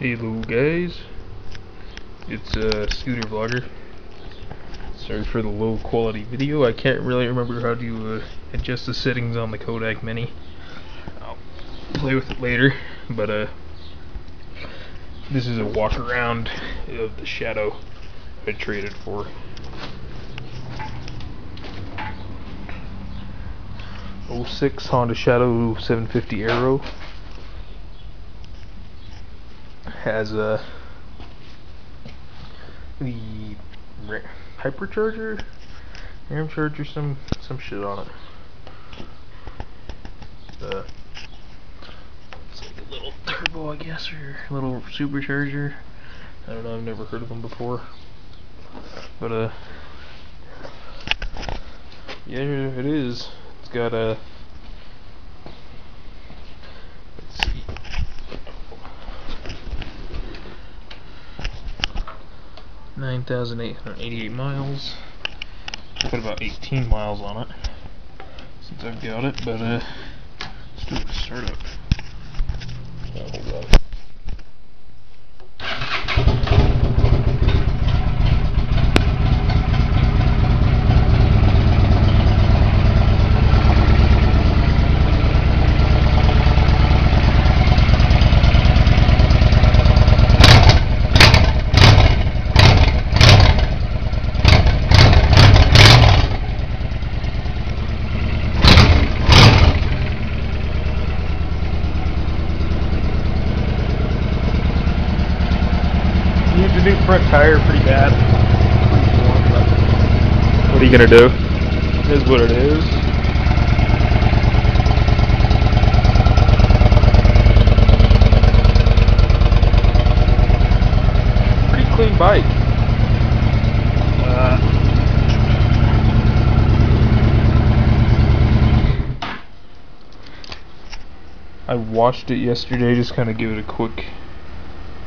Hello guys, it's uh, Scooter Vlogger. Sorry for the low quality video. I can't really remember how to uh, adjust the settings on the Kodak Mini. I'll play with it later, but uh, this is a walk around of the Shadow I traded for. Oh six Honda Shadow 750 Aero has a the hypercharger, RAM charger, some some shit on it. Uh, it's like a little turbo, I guess, or a little supercharger. I don't know. I've never heard of them before, but uh, yeah, it is. It's got a. 9,888 miles. I Put about 18 miles on it since I've got it, but uh, let's do a startup. Tire pretty bad. What are you gonna do? It is what it is. Pretty clean bike. Uh, I washed it yesterday, just kind of give it a quick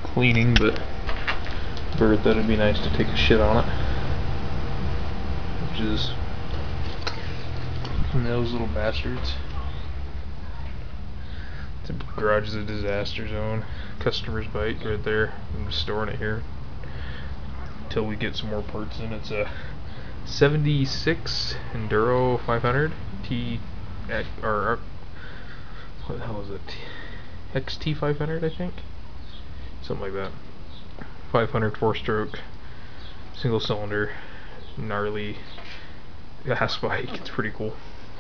cleaning, but figured that it'd be nice to take a shit on it. Which is those little bastards. The garage is a disaster zone. Customer's bike right there. I'm just storing it here until we get some more parts in. It's a 76 Enduro 500 T or, or what the hell is it? XT 500 I think. Something like that. 500 four stroke single cylinder gnarly gas bike. It's pretty cool.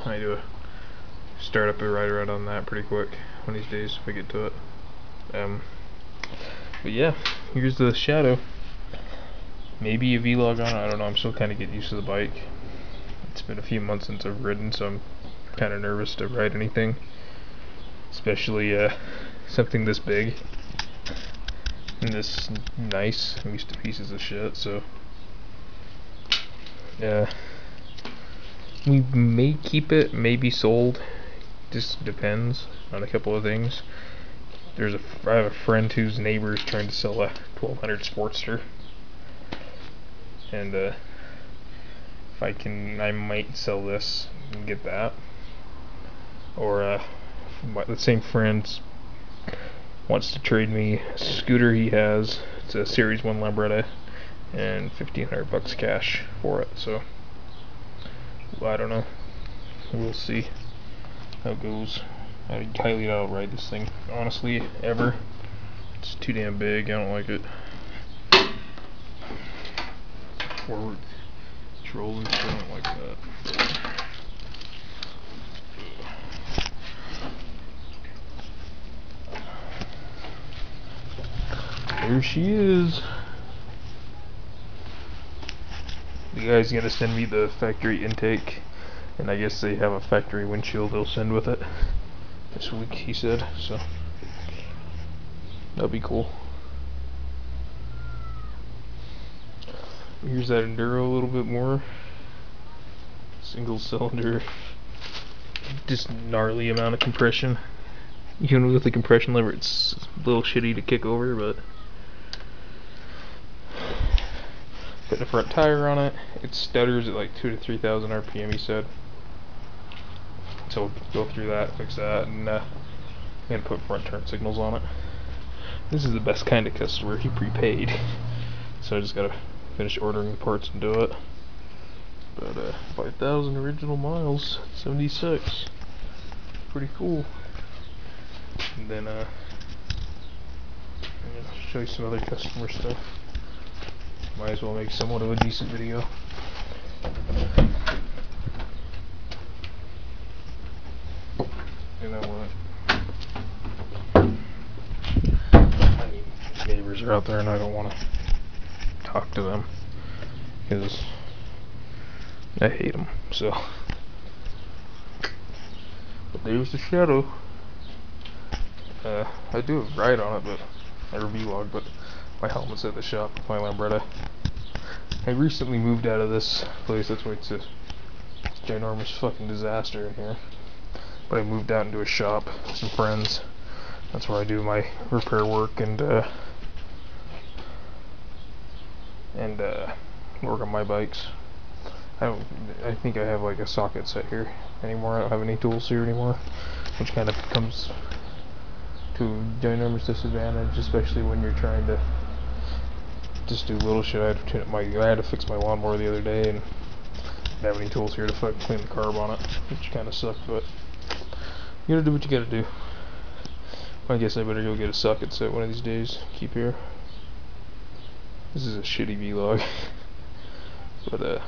I do a start up a ride around on that pretty quick one of these days if I get to it. Um but yeah here's the shadow. Maybe a vlog on it. I don't know. I'm still kind of getting used to the bike. It's been a few months since I've ridden so I'm kind of nervous to ride anything especially uh something this big this nice. Used to pieces of shit, so yeah. We may keep it, maybe sold. Just depends on a couple of things. There's a I have a friend whose neighbor is trying to sell a 1200 Sportster, and uh, if I can, I might sell this and get that. Or uh, the same friend's wants to trade me a scooter he has. It's a Series 1 Lambretta and 1500 bucks cash for it. So well, I don't know. We'll see how it goes. I highly doubt I'll ride this thing. Honestly, ever. It's too damn big. I don't like it. Forward controllers. I don't like that. There she is. The guy's gonna send me the factory intake, and I guess they have a factory windshield they'll send with it this week, he said, so that'll be cool. Here's that Enduro a little bit more. Single cylinder, just gnarly amount of compression. Even with the compression lever, it's a little shitty to kick over, but put a front tire on it. It stutters at like two to three thousand RPM. He said. So we'll go through that, fix that, and uh, gonna put front turn signals on it. This is the best kind of customer. He prepaid. So I just gotta finish ordering the parts and do it. But uh, 5,000 original miles, 76. Pretty cool. And then uh, I'm gonna show you some other customer stuff. Might as well make somewhat of a decent video. You know what? Neighbors are out there and I don't want to talk to them because I hate them. So, but there's the shadow. Uh, I do a ride on it, but or vlog, but my helmet's at the shop with my Lambretta. I recently moved out of this place. That's why it's a ginormous fucking disaster in here. But I moved out into a shop with some friends. That's where I do my repair work and uh, and uh, work on my bikes. I don't. I think I have like a socket set here anymore. I don't have any tools here anymore, which kind of comes to a ginormous disadvantage, especially when you're trying to just do little shit. I had to tune up my. I had to fix my lawnmower the other day and didn't have any tools here to fucking clean the carb on it, which kind of sucked. But you gotta do what you gotta do. I guess I better go get a socket set one of these days. Keep here. This is a shitty vlog. but, uh,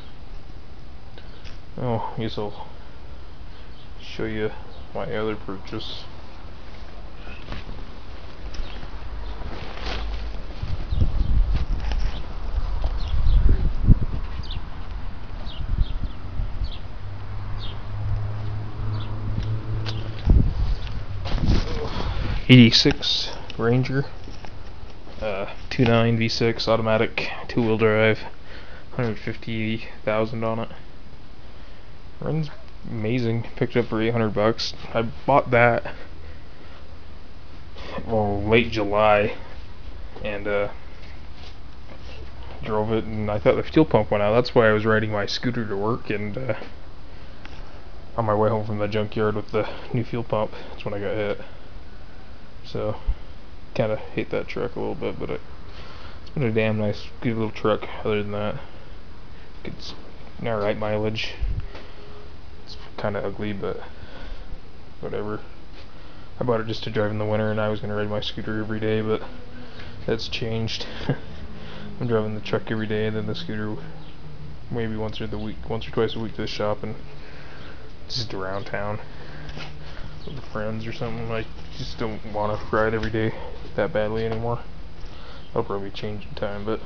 oh, I guess I'll show you my other purchase. Eighty-six Ranger uh, 2.9 V6 automatic two-wheel drive, 150,000 on it. Runs amazing. Picked up for 800 bucks. I bought that well late July and uh, drove it and I thought the fuel pump went out. That's why I was riding my scooter to work and uh, on my way home from the junkyard with the new fuel pump. That's when I got hit. So kind of hate that truck a little bit, but it, it's been a damn nice, good little truck. Other than that, it's alright mileage. It's kind of ugly, but whatever. I bought it just to drive in the winter, and I was gonna ride my scooter every day, but that's changed. I'm driving the truck every day, and then the scooter maybe once or the week, once or twice a week to the shop, and just around town with friends or something. I just don't want to ride every day that badly anymore. That'll probably change in time, but.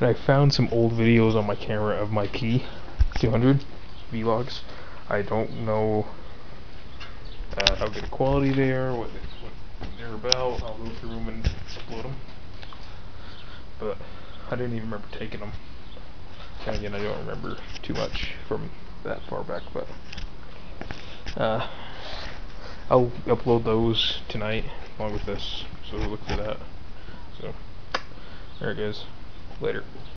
And I found some old videos on my camera of my Key 200 vlogs. I don't know uh, how good quality they are, what, what they're about. I'll go through them and upload them. But I didn't even remember taking them. And again, I don't remember too much from that far back, but uh, I'll upload those tonight along with this, so look for that. So, there it goes. Later.